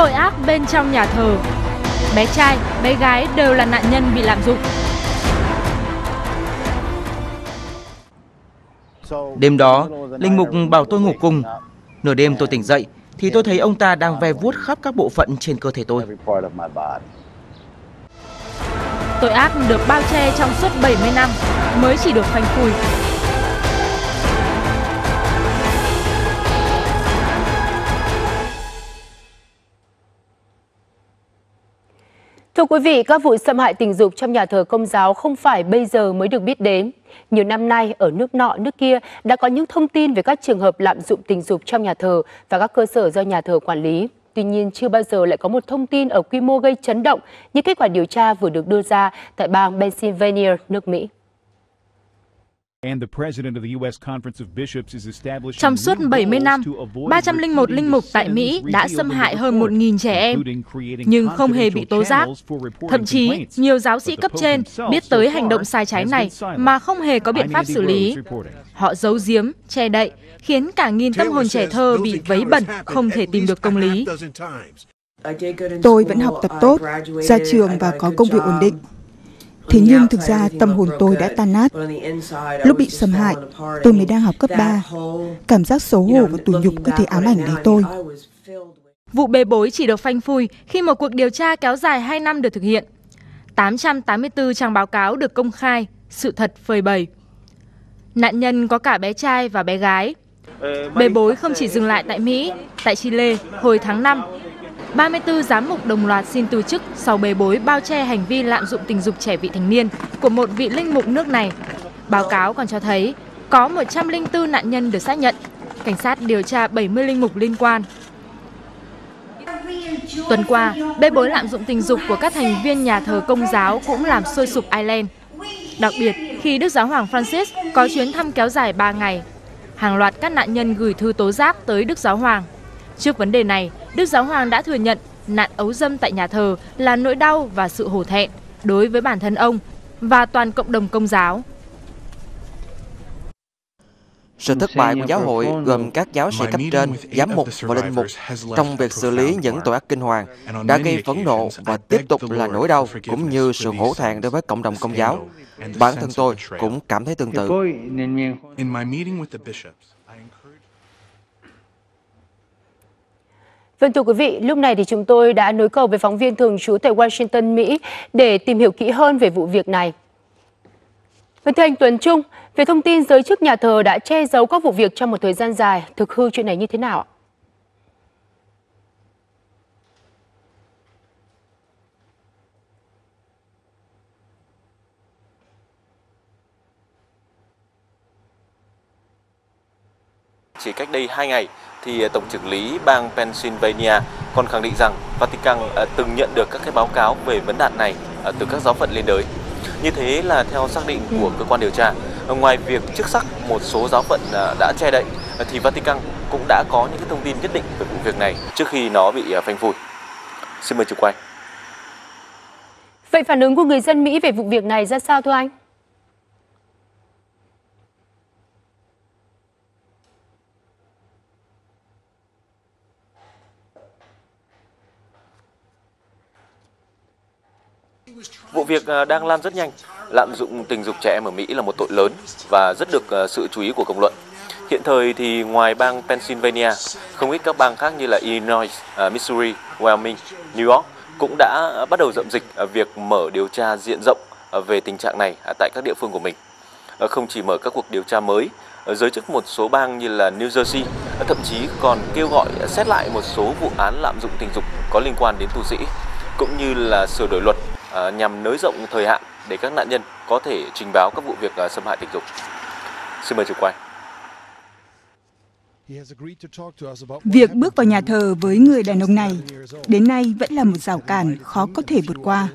Tội ác bên trong nhà thờ Bé trai, bé gái đều là nạn nhân bị lạm dụng Đêm đó, linh mục bảo tôi ngủ cùng. Nửa đêm tôi tỉnh dậy thì tôi thấy ông ta đang ve vuốt khắp các bộ phận trên cơ thể tôi. Tội ác được bao che trong suốt 70 năm mới chỉ được phanh phui. Thưa quý vị, các vụ xâm hại tình dục trong nhà thờ công giáo không phải bây giờ mới được biết đến. Nhiều năm nay, ở nước nọ, nước kia đã có những thông tin về các trường hợp lạm dụng tình dục trong nhà thờ và các cơ sở do nhà thờ quản lý. Tuy nhiên, chưa bao giờ lại có một thông tin ở quy mô gây chấn động như kết quả điều tra vừa được đưa ra tại bang Pennsylvania, nước Mỹ. Trong suốt 70 năm, 301 linh mục tại Mỹ đã xâm hại hơn 1.000 trẻ em, nhưng không hề bị tố giác. Thậm chí, nhiều giáo sĩ cấp trên biết tới hành động sai trái này mà không hề có biện pháp xử lý. Họ giấu giếm, che đậy, khiến cả nghìn tâm hồn trẻ thơ bị vấy bẩn, không thể tìm được công lý. Tôi vẫn học tập tốt, ra trường và có công việc ổn định. Thế nhưng thực ra tâm hồn tôi đã tan nát. Lúc bị xâm hại, tôi mới đang học cấp 3. Cảm giác xấu hổ và tủi nhục cứ thể ám ảnh lấy tôi. Vụ bê bối chỉ được phanh phui khi một cuộc điều tra kéo dài 2 năm được thực hiện. 884 trang báo cáo được công khai, sự thật phơi bày. Nạn nhân có cả bé trai và bé gái. Bê bối không chỉ dừng lại tại Mỹ, tại Chile hồi tháng 5, 34 giám mục đồng loạt xin từ chức sau bê bối bao che hành vi lạm dụng tình dục trẻ vị thành niên của một vị linh mục nước này. Báo cáo còn cho thấy có 104 nạn nhân được xác nhận. Cảnh sát điều tra 70 linh mục liên quan. Tuần qua, bê bối lạm dụng tình dục của các thành viên nhà thờ công giáo cũng làm sôi sục Ireland. Đặc biệt khi Đức Giáo Hoàng Francis có chuyến thăm kéo dài 3 ngày. Hàng loạt các nạn nhân gửi thư tố giác tới Đức Giáo Hoàng. Trước vấn đề này, Đức Giáo Hoàng đã thừa nhận nạn ấu dâm tại nhà thờ là nỗi đau và sự hổ thẹn đối với bản thân ông và toàn cộng đồng công giáo. Sự thất bại của giáo hội gồm các giáo sĩ cấp trên, giám mục và linh mục trong việc xử lý những tội ác kinh hoàng đã gây phẫn nộ và tiếp tục là nỗi đau cũng như sự hổ thẹn đối với cộng đồng công giáo. Bản thân tôi cũng cảm thấy tương tự. Vâng thưa quý vị, lúc này thì chúng tôi đã nối cầu với phóng viên thường trú tại Washington, Mỹ để tìm hiểu kỹ hơn về vụ việc này. Vâng thưa anh Tuấn Trung, về thông tin giới chức nhà thờ đã che giấu các vụ việc trong một thời gian dài, thực hư chuyện này như thế nào ạ? Chỉ cách đây 2 ngày, thì Tổng trưởng lý bang Pennsylvania còn khẳng định rằng Vatican à, từng nhận được các cái báo cáo về vấn nạn này à, từ các giáo phận liên đới. Như thế là theo xác định của cơ quan điều tra, ngoài việc chức sắc một số giáo phận à, đã che đậy, thì Vatican cũng đã có những cái thông tin nhất định về vụ việc này trước khi nó bị phanh phui. Xin mời trường quay. Vậy phản ứng của người dân Mỹ về vụ việc này ra sao thưa anh? Vụ việc à, đang lan rất nhanh. Lạm dụng tình dục trẻ em ở Mỹ là một tội lớn và rất được à, sự chú ý của công luận. Hiện thời thì ngoài bang Pennsylvania, không ít các bang khác như là Illinois, à, Missouri, Wyoming, New York cũng đã bắt đầu dậm dịch việc mở điều tra diện rộng về tình trạng này tại các địa phương của mình. Không chỉ mở các cuộc điều tra mới, giới chức một số bang như là New Jersey thậm chí còn kêu gọi xét lại một số vụ án lạm dụng tình dục có liên quan đến tu sĩ, cũng như là sửa đổi luật nhằm nới rộng thời hạn để các nạn nhân có thể trình báo các vụ việc à, xâm hại tình dục. Xin mời trường quay. Việc bước vào nhà thờ với người đàn ông này đến nay vẫn là một rào cản khó có thể vượt qua.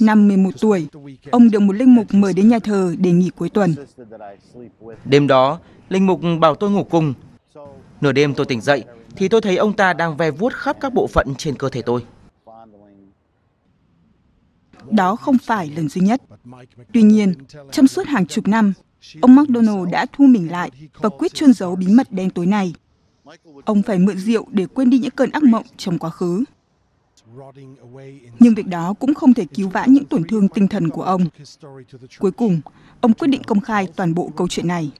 Năm 11 tuổi, ông được một linh mục mời đến nhà thờ để nghỉ cuối tuần. Đêm đó, linh mục bảo tôi ngủ cùng. Nửa đêm tôi tỉnh dậy thì tôi thấy ông ta đang ve vuốt khắp các bộ phận trên cơ thể tôi. Đó không phải lần duy nhất. Tuy nhiên, trong suốt hàng chục năm, ông McDonald đã thu mình lại và quyết chôn giấu bí mật đen tối này. Ông phải mượn rượu để quên đi những cơn ác mộng trong quá khứ. Nhưng việc đó cũng không thể cứu vãn những tổn thương tinh thần của ông. Cuối cùng, ông quyết định công khai toàn bộ câu chuyện này.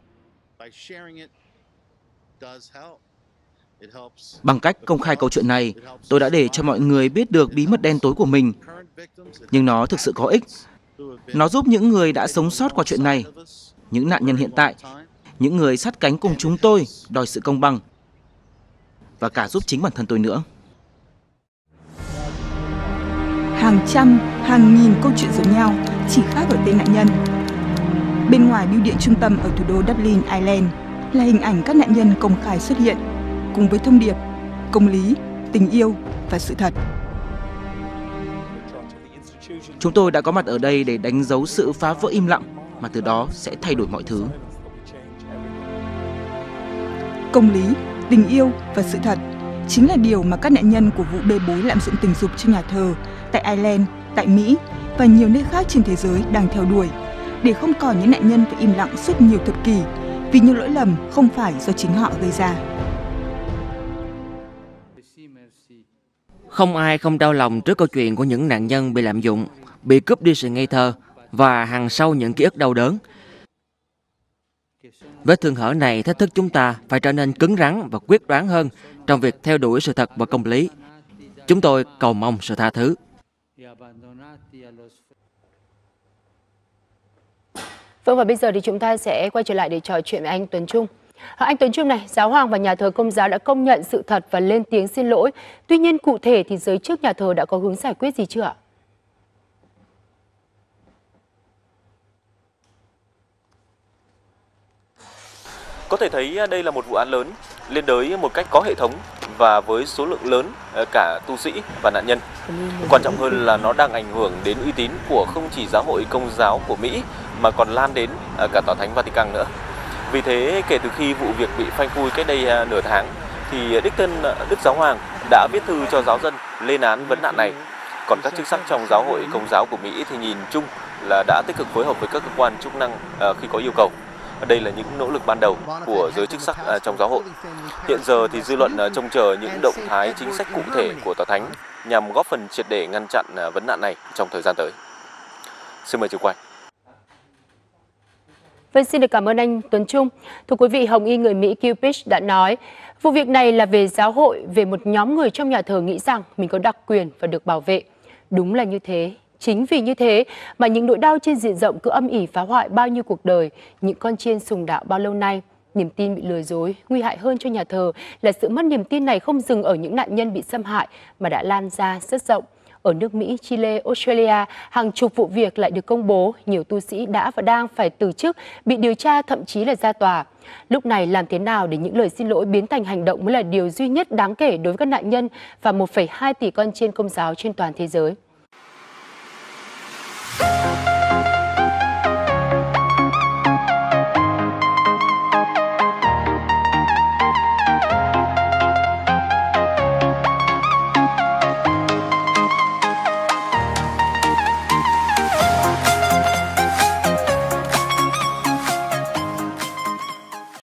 Bằng cách công khai câu chuyện này, tôi đã để cho mọi người biết được bí mật đen tối của mình. Nhưng nó thực sự có ích. Nó giúp những người đã sống sót qua chuyện này, những nạn nhân hiện tại, những người sát cánh cùng chúng tôi đòi sự công bằng và cả giúp chính bản thân tôi nữa. Hàng trăm, hàng nghìn câu chuyện giống nhau, chỉ khác ở tên nạn nhân. Bên ngoài bưu điện trung tâm ở thủ đô Dublin, Ireland là hình ảnh các nạn nhân công khai xuất hiện cùng với thông điệp công lý, tình yêu và sự thật. Chúng tôi đã có mặt ở đây để đánh dấu sự phá vỡ im lặng mà từ đó sẽ thay đổi mọi thứ. Công lý, tình yêu và sự thật chính là điều mà các nạn nhân của vụ bê bối lạm dụng tình dục trong nhà thờ tại Ireland, tại Mỹ và nhiều nơi khác trên thế giới đang theo đuổi để không còn những nạn nhân phải im lặng suốt nhiều thập kỷ vì những lỗi lầm không phải do chính họ gây ra. Không ai không đau lòng trước câu chuyện của những nạn nhân bị lạm dụng, bị cướp đi sự ngây thơ và hằng sâu những ký ức đau đớn. Vết thương hở này thách thức chúng ta phải trở nên cứng rắn và quyết đoán hơn trong việc theo đuổi sự thật và công lý. Chúng tôi cầu mong sự tha thứ. Vâng và bây giờ thì chúng ta sẽ quay trở lại để trò chuyện với anh Tuấn Trung. Anh Tuấn Trung này, giáo hoàng và nhà thờ công giáo đã công nhận sự thật và lên tiếng xin lỗi. Tuy nhiên cụ thể thì giới chức nhà thờ đã có hướng giải quyết gì chưa ạ? Có thể thấy à, đây là một vụ án lớn liên đới một cách có hệ thống và với số lượng lớn à, cả tu sĩ và nạn nhân. Quan trọng hơn là nó đang ảnh hưởng đến uy tín của không chỉ giáo hội công giáo của Mỹ mà còn lan đến à, cả tòa thánh Vatican nữa. Vì thế, kể từ khi vụ việc bị phanh phui cách đây à, nửa tháng, thì đích thân à, Đức Giáo Hoàng đã viết thư cho giáo dân lên án vấn nạn này. Còn các chức sắc trong giáo hội công giáo của Mỹ thì nhìn chung là đã tích cực phối hợp với các cơ quan chức năng à, khi có yêu cầu. Đây là những nỗ lực ban đầu của giới chức sắc trong giáo hội. Hiện giờ thì dư luận trông chờ những động thái chính sách cụ thể của Tòa Thánh nhằm góp phần triệt để ngăn chặn vấn nạn này trong thời gian tới. Xin mời trường quay. Vâng, xin được cảm ơn anh Tuấn Trung. Thưa quý vị, Hồng Y người Mỹ Cupich đã nói, vụ việc này là về giáo hội, về một nhóm người trong nhà thờ nghĩ rằng mình có đặc quyền và được bảo vệ. Đúng là như thế, Chính vì như thế mà những nỗi đau trên diện rộng cứ âm ỉ phá hoại bao nhiêu cuộc đời, những con chiên sùng đạo bao lâu nay. Niềm tin bị lừa dối, nguy hại hơn cho nhà thờ là sự mất niềm tin này không dừng ở những nạn nhân bị xâm hại mà đã lan ra rất rộng. Ở nước Mỹ, Chile, Australia, hàng chục vụ việc lại được công bố, nhiều tu sĩ đã và đang phải từ chức, bị điều tra thậm chí là ra tòa. Lúc này làm thế nào để những lời xin lỗi biến thành hành động mới là điều duy nhất đáng kể đối với các nạn nhân và 1,2 tỷ con trên công giáo trên toàn thế giới.